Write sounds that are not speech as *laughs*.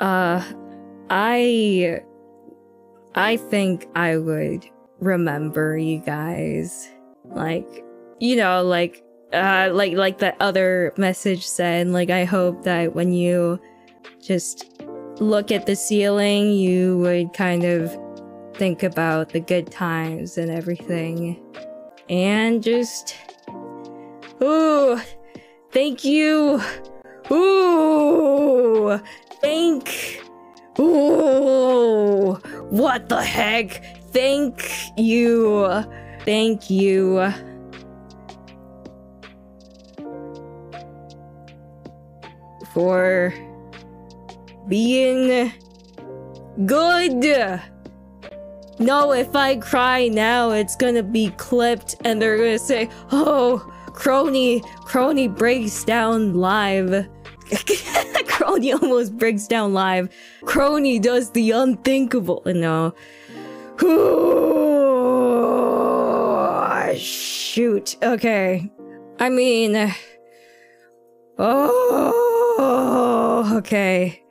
Uh, I. I think I would remember you guys. Like, you know, like, uh, like, like the other message said, like, I hope that when you just look at the ceiling, you would kind of think about the good times and everything. And just. Ooh, thank you. Ooh. Ooh, what the heck? Thank you. Thank you. For being good. No, if I cry now, it's gonna be clipped and they're gonna say, oh, Kronii, Kronii breaks down live. *laughs* Kronii almost breaks down live. Kronii does the unthinkable. No. *sighs* Shoot. Okay. I mean. *sighs* Oh, okay.